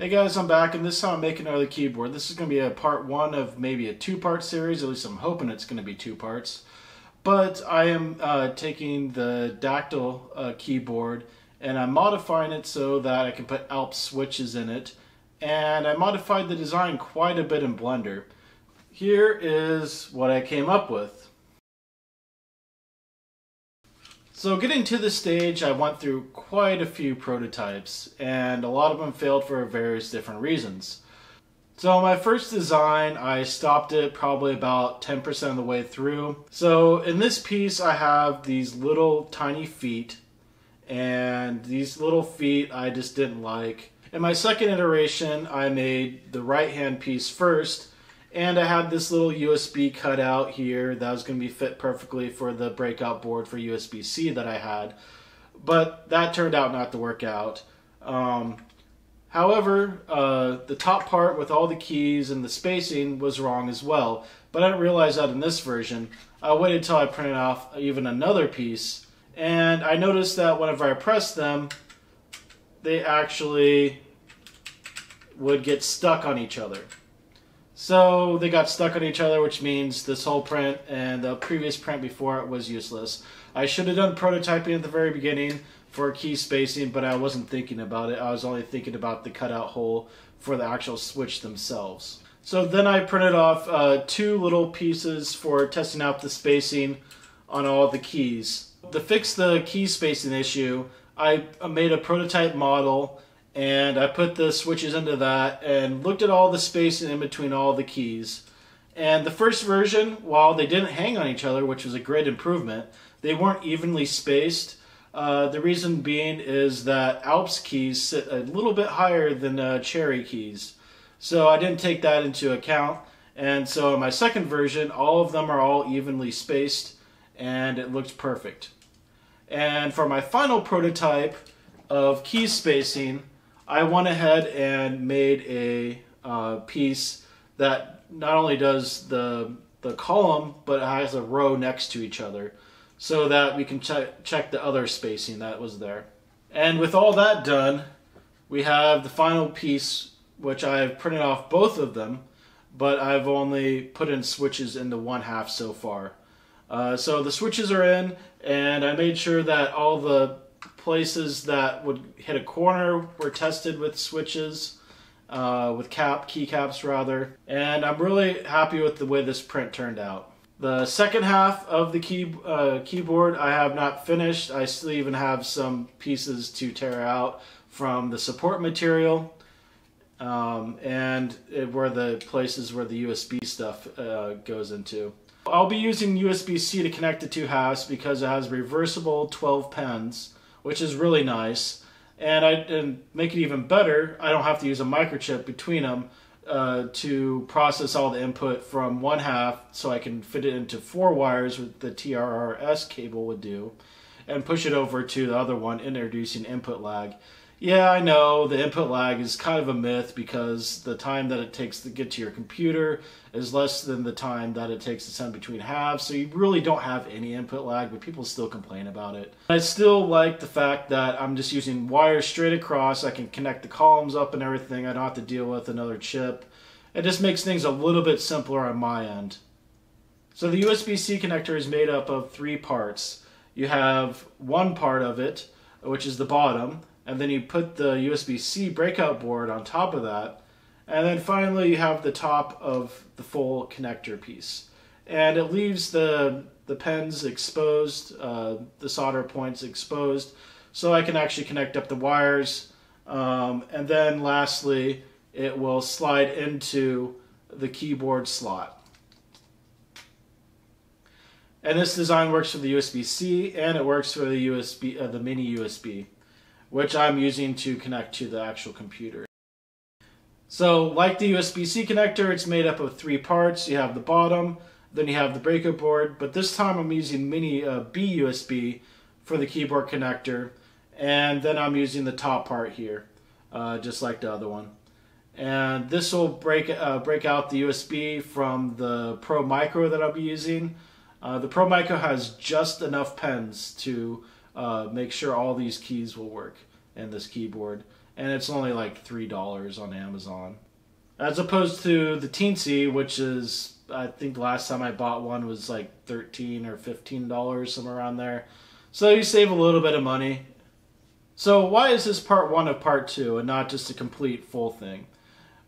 Hey guys, I'm back and this time I'm making another keyboard. This is going to be a part one of maybe a two-part series, at least I'm hoping it's going to be two parts. But I am uh, taking the Dactyl uh, keyboard and I'm modifying it so that I can put Alps switches in it. And I modified the design quite a bit in Blender. Here is what I came up with. So getting to the stage, I went through quite a few prototypes, and a lot of them failed for various different reasons. So my first design, I stopped it probably about 10% of the way through. So in this piece, I have these little tiny feet, and these little feet I just didn't like. In my second iteration, I made the right-hand piece first, and I had this little USB cutout here that was going to be fit perfectly for the breakout board for USB-C that I had. But that turned out not to work out. Um, however, uh, the top part with all the keys and the spacing was wrong as well. But I didn't realize that in this version. I waited until I printed off even another piece. And I noticed that whenever I pressed them, they actually would get stuck on each other. So they got stuck on each other, which means this whole print and the previous print before it was useless. I should have done prototyping at the very beginning for key spacing, but I wasn't thinking about it. I was only thinking about the cutout hole for the actual switch themselves. So then I printed off uh, two little pieces for testing out the spacing on all the keys. To fix the key spacing issue, I made a prototype model and I put the switches into that and looked at all the spacing in between all the keys. And the first version, while they didn't hang on each other, which was a great improvement, they weren't evenly spaced. Uh, the reason being is that Alps keys sit a little bit higher than uh, Cherry keys. So I didn't take that into account. And so in my second version, all of them are all evenly spaced and it looks perfect. And for my final prototype of key spacing, I went ahead and made a uh, piece that not only does the the column, but has a row next to each other, so that we can check check the other spacing that was there. And with all that done, we have the final piece, which I've printed off both of them, but I've only put in switches into one half so far. Uh, so the switches are in, and I made sure that all the places that would hit a corner were tested with switches, uh, with cap keycaps rather, and I'm really happy with the way this print turned out. The second half of the key uh, keyboard I have not finished. I still even have some pieces to tear out from the support material, um, and it, where the places where the USB stuff uh, goes into. I'll be using USB-C to connect the two halves because it has reversible 12 pins which is really nice. And I and make it even better, I don't have to use a microchip between them uh, to process all the input from one half, so I can fit it into four wires with the TRRS cable would do, and push it over to the other one, introducing input lag. Yeah, I know the input lag is kind of a myth because the time that it takes to get to your computer is less than the time that it takes to send between halves, so you really don't have any input lag, but people still complain about it. I still like the fact that I'm just using wires straight across, I can connect the columns up and everything, I don't have to deal with another chip. It just makes things a little bit simpler on my end. So the USB-C connector is made up of three parts. You have one part of it, which is the bottom, and then you put the USB-C breakout board on top of that, and then finally you have the top of the full connector piece. And it leaves the, the pens exposed, uh, the solder points exposed, so I can actually connect up the wires. Um, and then lastly, it will slide into the keyboard slot. And this design works for the USB-C and it works for the USB, uh, the mini USB which I'm using to connect to the actual computer. So like the USB-C connector, it's made up of three parts. You have the bottom, then you have the breakout board, but this time I'm using mini uh, B USB for the keyboard connector, and then I'm using the top part here, uh, just like the other one. And this will break, uh, break out the USB from the Pro Micro that I'll be using. Uh, the Pro Micro has just enough pens to uh, make sure all these keys will work in this keyboard. and it's only like $3 on Amazon. As opposed to the Teensy, which is, I think last time I bought one was like 13 or $15, somewhere around there. So you save a little bit of money. So why is this part one of part two and not just a complete full thing?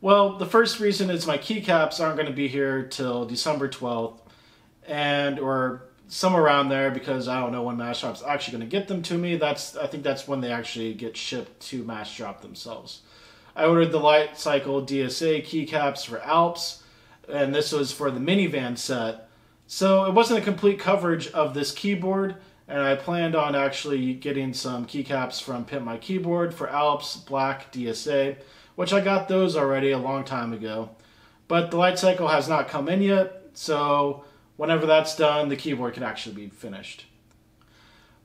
Well, the first reason is my keycaps aren't going to be here till December 12th, and or somewhere around there because I don't know when Massdrop's actually going to get them to me. That's I think that's when they actually get shipped to Massdrop themselves. I ordered the Light Cycle DSA keycaps for Alps, and this was for the minivan set. So it wasn't a complete coverage of this keyboard, and I planned on actually getting some keycaps from Pimp My Keyboard for Alps Black DSA which I got those already a long time ago. But the light cycle has not come in yet, so whenever that's done, the keyboard can actually be finished.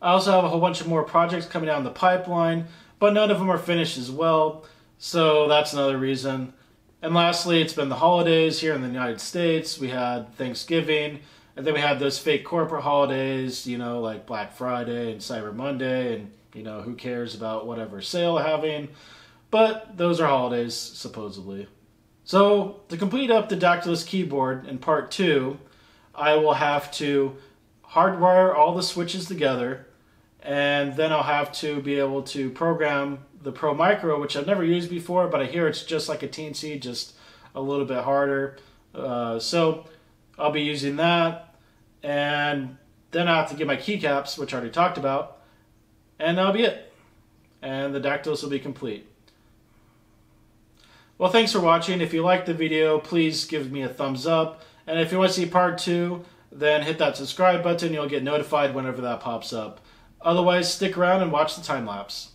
I also have a whole bunch of more projects coming down the pipeline, but none of them are finished as well, so that's another reason. And lastly, it's been the holidays here in the United States. We had Thanksgiving, and then we had those fake corporate holidays, you know, like Black Friday and Cyber Monday, and, you know, who cares about whatever sale having. But those are holidays, supposedly. So, to complete up the Dactylus keyboard in part 2, I will have to hardwire all the switches together, and then I'll have to be able to program the Pro Micro, which I've never used before, but I hear it's just like a Teensy, just a little bit harder. Uh, so, I'll be using that, and then I have to get my keycaps, which I already talked about, and that'll be it. And the Dactylus will be complete. Well, thanks for watching. If you liked the video, please give me a thumbs up. And if you want to see part two, then hit that subscribe button. You'll get notified whenever that pops up. Otherwise, stick around and watch the time lapse.